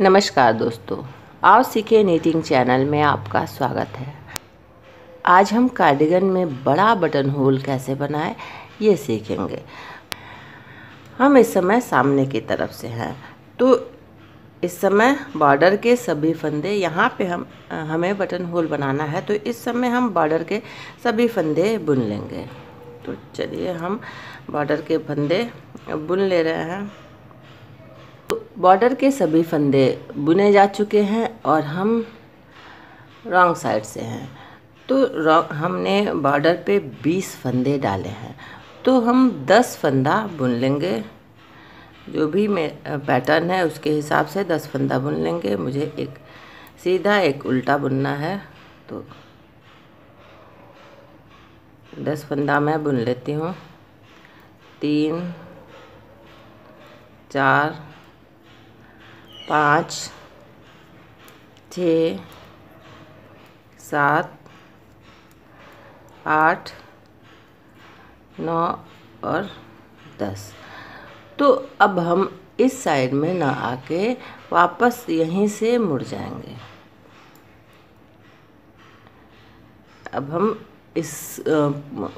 नमस्कार दोस्तों आओ सीखे नीटिंग चैनल में आपका स्वागत है। आज हम कार्डिगन में बड़ा बटन होल कैसे बनाएँ, ये सीखेंगे। हम इस समय सामने की तरफ़ से हैं। तो इस समय बॉर्डर के सभी फंदे, यहाँ पे हम, हमें बटन होल बनाना है तो इस समय हम बॉर्डर के सभी फंदे बुन लेंगे। तो चलिए हम बॉर्डर के फंदे बुन ले रहे हैं। बॉर्डर के सभी फंदे बुने जा चुके हैं और हम रॉन्ग साइड से हैं। तो हमने बॉर्डर पे 20 फंदे डाले हैं। तो हम 10 फंदा बुन लेंगे। जो भी मैं पैटर्न है, उसके हिसाब से 10 फंदा बुन लेंगे। मुझे एक, सीधा एक उल्टा बुनना है। तो 10 फंदा मैं बुन लेती हूँ। तीन, चार पाँच, छ, सात, आठ, नौ और दस। तो अब हम इस साइड में ना आके वापस यहीं से मुड़ जाएँगे। अब हम इस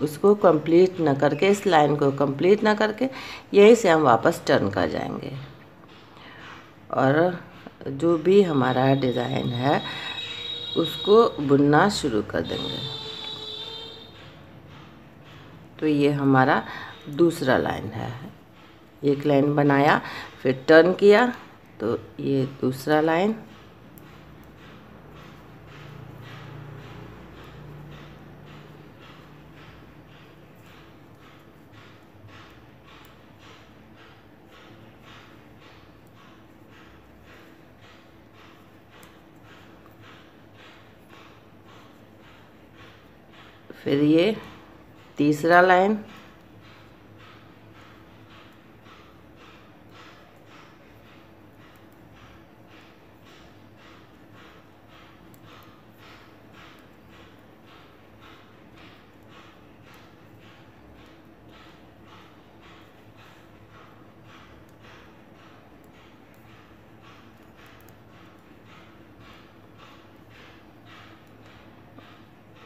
उसको कंप्लीट ना करके, इस लाइन को कंप्लीट ना करके यहीं से हम वापस टर्न कर जाएँगे। और जो भी हमारा डिज़ाइन है, उसको बुनना शुरू कर देंगे। तो ये हमारा दूसरा लाइन है। एक लाइन बनाया, फिर टर्न किया तो ये दूसरा लाइन फिर ये तीसरा लाइन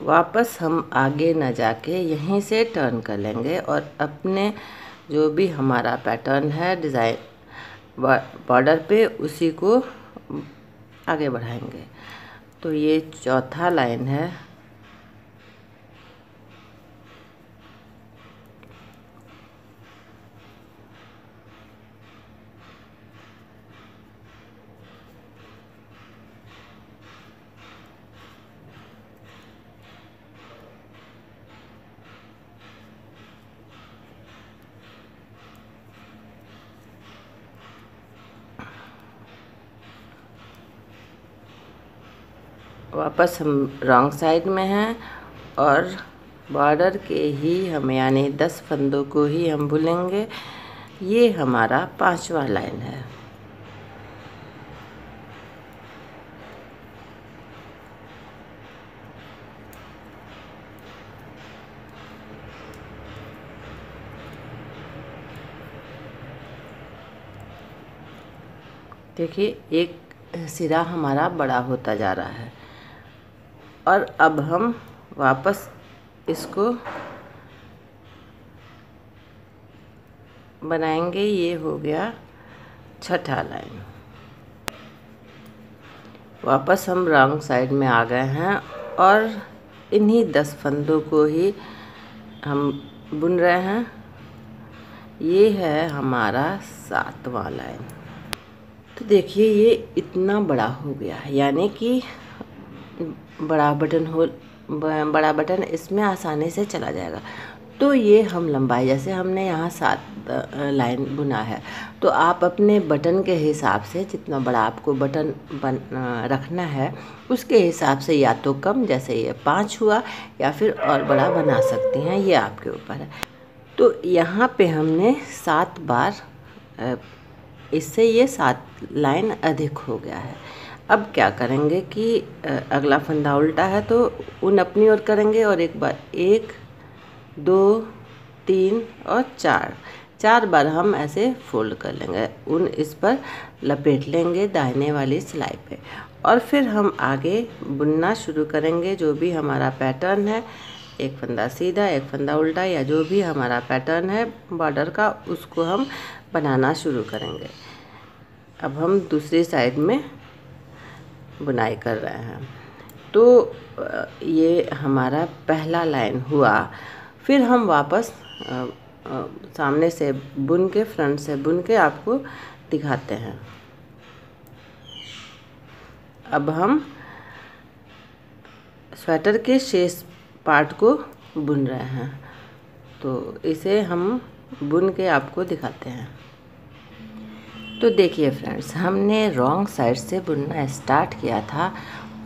वापस हम आगे न जाके यहीं से टर्न कर लेंगे और अपने जो भी हमारा पैटर्न है डिज़ाइन बॉर्डर पे उसी को आगे बढ़ाएँगे। तो ये चौथा लाइन है। वापस हम रॉन्ग साइड में हैं और बॉर्डर के ही हम, यानी दस फंदों को ही हम भूलेंगे। ये हमारा पांचवा लाइन है। देखिए, एक सिरा हमारा बड़ा होता जा रहा है। और अब हम वापस इसको बनाएँगे। ये हो गया छठा लाइन। वापस हम रॉन्ग साइड में आ गए हैं और इन्हीं दस फंदों को ही हम बुन रहे हैं। ये है हमारा सातवां लाइन। तो देखिए, ये इतना बड़ा हो गया यानी कि बड़ा बटन होल बड़ा बटन इसमें आसानी से चला जाएगा। तो ये हम लंबाई, जैसे हमने यहाँ सात लाइन बुना है तो आप अपने बटन के हिसाब से जितना बड़ा आपको बटन बन रखना है, उसके हिसाब से या तो कम, जैसे ये पाँच हुआ, या फिर और बड़ा बना सकती हैं, ये आपके ऊपर है। तो यहाँ पे हमने सात बार इससे ये सात लाइन अधिक हो गया है। अब क्या करेंगे कि अगला फंदा उल्टा है तो उन अपनी ओर करेंगे और एक बार, एक, दो, तीन और चार। चार बार हम ऐसे फोल्ड कर लेंगे, उन इस पर लपेट लेंगे दाहिने वाली सिलाई पे। और फिर हम आगे बुनना शुरू करेंगे, जो भी हमारा पैटर्न है। एक फंदा सीधा, एक फंदा उल्टा, या जो भी हमारा पैटर्न है बॉर्डर का, उसको हम बनाना शुरू करेंगे। अब हम दूसरी साइड में बुनाई कर रहे हैं। तो ये हमारा पहला लाइन हुआ। फिर हम वापस आ, आ, सामने से बुन के फ्रंट से बुन के आपको दिखाते हैं। अब हम स्वेटर के शेष पार्ट को बुन रहे हैं। तो इसे हम बुन के आपको दिखाते हैं। तो देखिए फ्रेंड्स हमने रॉन्ग साइड से बुनना स्टार्ट किया था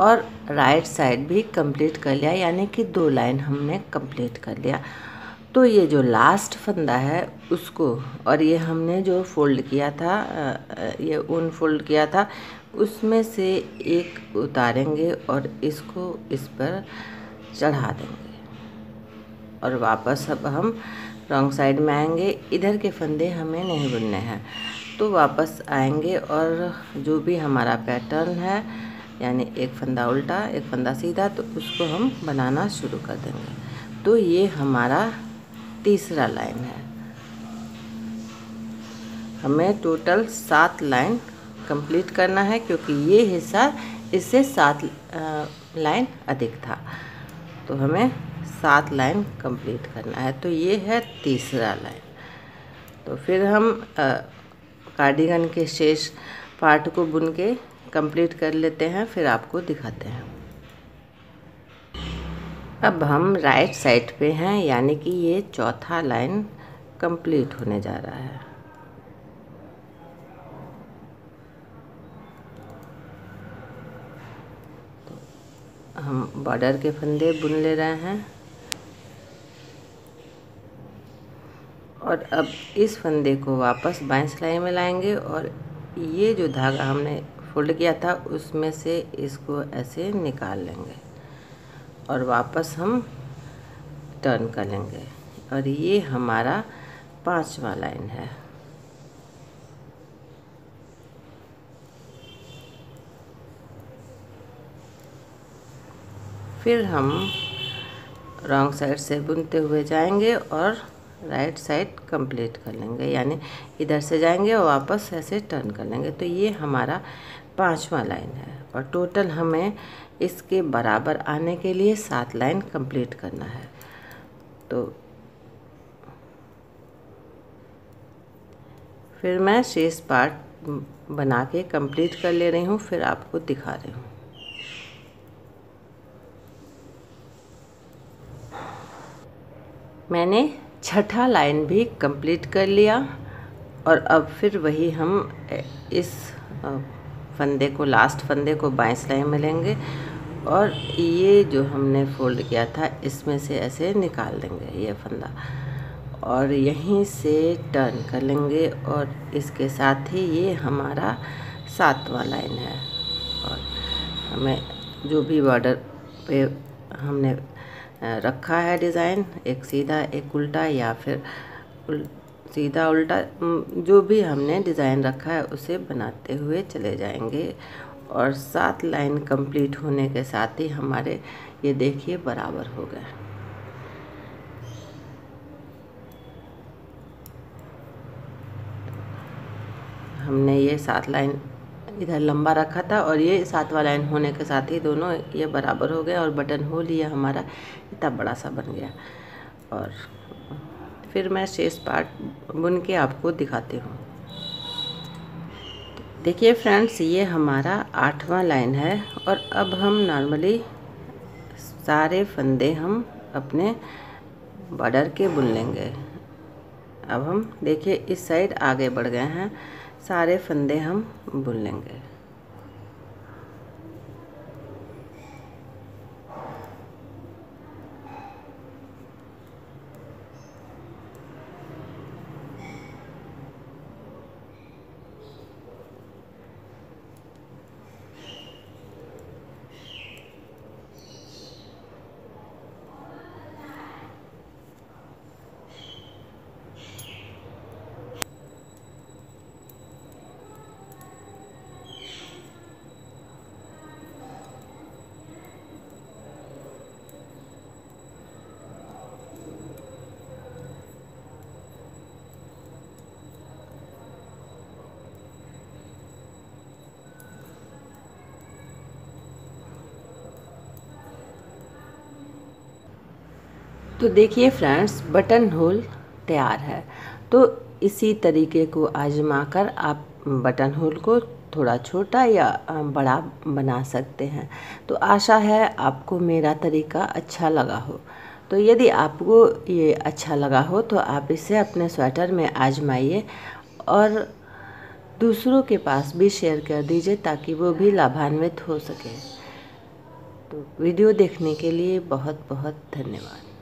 और राइट साइड भी कंप्लीट कर लिया, यानी कि दो लाइन हमने कंप्लीट कर लिया। तो ये जो लास्ट फंदा है उसको, और ये हमने जो फोल्ड किया था ये ऊन फोल्ड किया था, उसमें से एक उतारेंगे और इसको इस पर चढ़ा देंगे। और वापस अब हम रॉन्ग साइड में आएँगे। इधर के फंदे हमें नहीं बुनने हैं। तो वापस आएँगे और जो भी हमारा पैटर्न है, यानी एक फंदा उल्टा, एक फंदा सीधा तो उसको हम बनाना शुरू कर देंगे। तो ये हमारा तीसरा लाइन है। हमें टोटल सात लाइन कंप्लीट करना है, क्योंकि ये हिस्सा इससे सात लाइन अधिक था। तो हमें सात लाइन कंप्लीट करना है। तो ये है तीसरा लाइन तो फिर हम कार्डिगन के शेष पार्ट को बुन के कंप्लीट कर लेते हैं, फिर आपको दिखाते हैं। अब हम राइट साइड पे हैं, यानी कि ये चौथा लाइन कंप्लीट होने जा रहा है। तो हम बॉर्डर के फंदे बुन ले रहे हैं। और अब इस फंदे को वापस बाएँ सिलाई में लाएँगे और ये जो धागा हमने फोल्ड किया था, उसमें से इसको ऐसे निकाल लेंगे और वापस हम टर्न कर लेंगे। और ये हमारा पांचवा लाइन है। फिर हम रॉन्ग साइड से बुनते हुए जाएँगे और राइट साइड कंप्लीट कर लेंगे, यानी इधर से जाएँगे और वापस ऐसे टर्न कर लेंगे। तो ये हमारा पांचवा लाइन है और टोटल हमें इसके बराबर आने के लिए सात लाइन कंप्लीट करना है। तो फिर मैं शेष पार्ट बना के कंप्लीट कर ले रही हूँ, फिर आपको दिखा रही हूँ। मैंने छठा लाइन भी कंप्लीट कर लिया और अब फिर वही हम इस फंदे को लास्ट फंदे को बाएँ सिलाई में लेंगे और ये जो हमने फोल्ड किया था, इसमें से ऐसे निकाल देंगे ये फंदा और यहीं से टर्न कर लेंगे और इसके साथ ही ये हमारा सातवां लाइन है और हमें जो भी बॉर्डर पे हमने रखा है डिज़ाइन एक सीधा एक उल्टा या फिर उल, सीधा उल्टा जो भी हमने डिज़ाइन रखा है उसे बनाते हुए चले जाएँगे। और सात लाइन कंप्लीट होने के साथ ही हमारे ये देखिए बराबर हो गए। हमने ये सात लाइन इधर लंबा रखा था और ये सातवा लाइन होने के साथ ही दोनों ये बराबर हो गए और बटन होल ये हमारा। इतना बड़ा सा बन गया। और फिर मैं शेष पार्ट बुन के आपको दिखाती हूँ। देखिए फ्रेंड्स ये हमारा आठवां लाइन है और अब हम नॉर्मली सारे फंदे हम अपने बॉर्डर के बुन लेंगे। अब हम देखिए इस साइड आगे बढ़ गए हैं। सारे फंदे हम बुन लेंगे। तो देखिए फ्रेंड्स, बटन होल तैयार है। तो इसी तरीके को आजमा कर आप बटन होल को थोड़ा छोटा या बड़ा बना सकते हैं। तो आशा है आपको मेरा तरीका अच्छा लगा हो। तो यदि आपको ये अच्छा लगा हो तो आप इसे अपने स्वेटर में आजमाइए और दूसरों के पास भी शेयर कर दीजिए ताकि वो भी लाभान्वित हो सके। तो वीडियो देखने के लिए बहुत बहुत धन्यवाद।